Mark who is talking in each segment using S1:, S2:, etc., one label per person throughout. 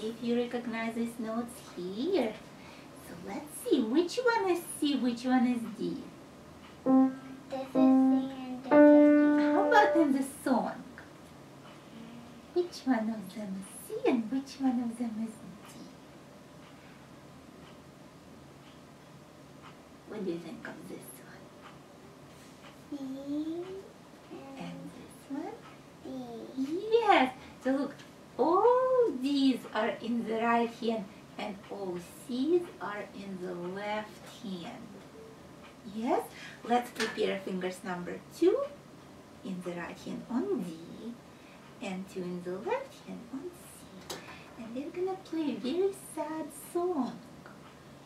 S1: see if you recognize these notes here. So let's see which one is C, which one is D.
S2: This is C and this is
S1: How about in the song? Which one of them is C and which one of them is D? What do you think of this one?
S2: D
S1: And
S2: and
S1: this one?
S2: D.
S1: Yes. So look, are in the right hand and all C's are in the left hand. Yes? Let's prepare fingers number two in the right hand on D and two in the left hand on C. And they're gonna play a very sad song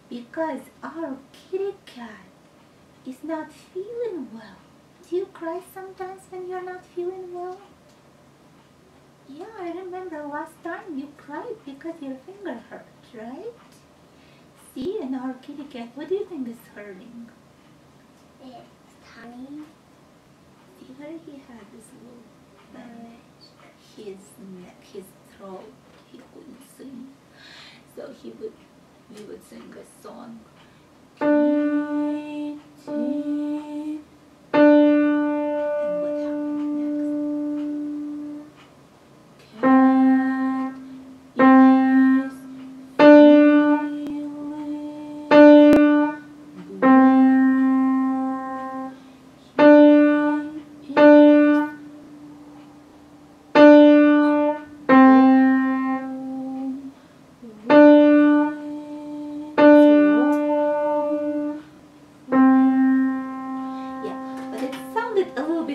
S1: because our kitty cat is not feeling well. Do you cry sometimes when you're not feeling well? Yeah, I remember last time you cried because your finger hurt, right? See, and our kitty cat, what do you think is hurting?
S2: It's tummy.
S1: See where he had this little bandage? His neck, his throat, he couldn't sing. So he would, we would sing a song.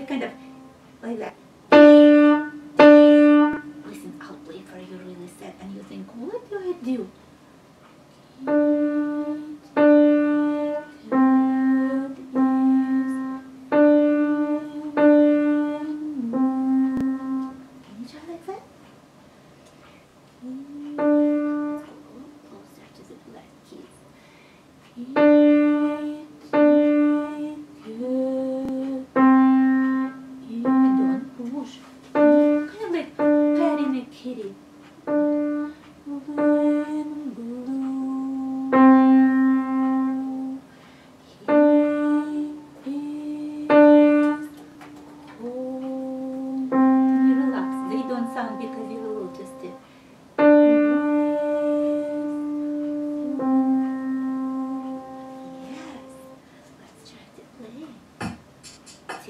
S1: Kind of like that. Listen, I'll play for you really sad, and you think, what do I do? Can you try like that? Closer to the black keys.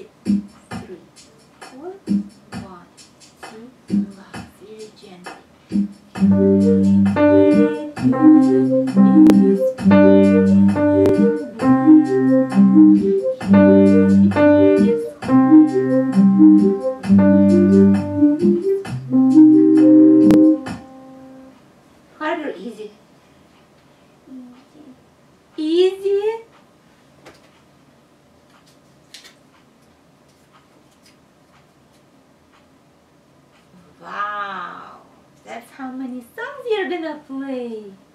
S1: Two, three, four. One, two, relax very gently. Wow, that's how many songs you're gonna play.